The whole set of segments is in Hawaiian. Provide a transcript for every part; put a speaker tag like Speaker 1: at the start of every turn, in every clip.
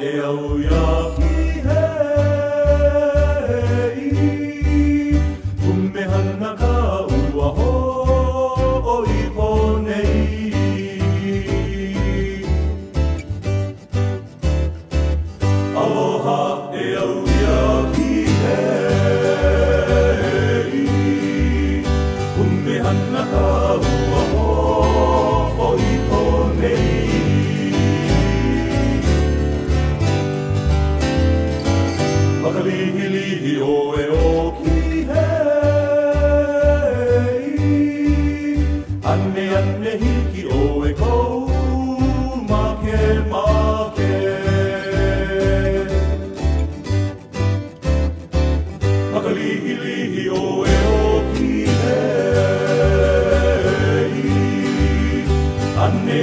Speaker 1: e au ia ki hei, umehana ka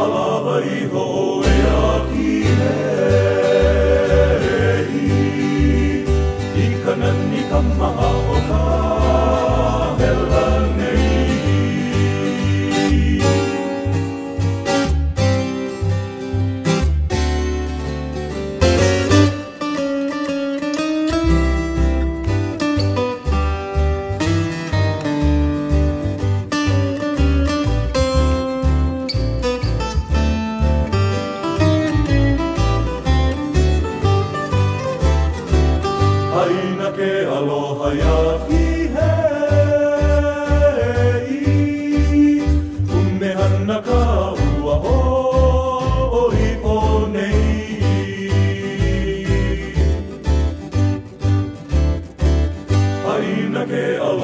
Speaker 1: alava i ho e a ki hei. I o ka.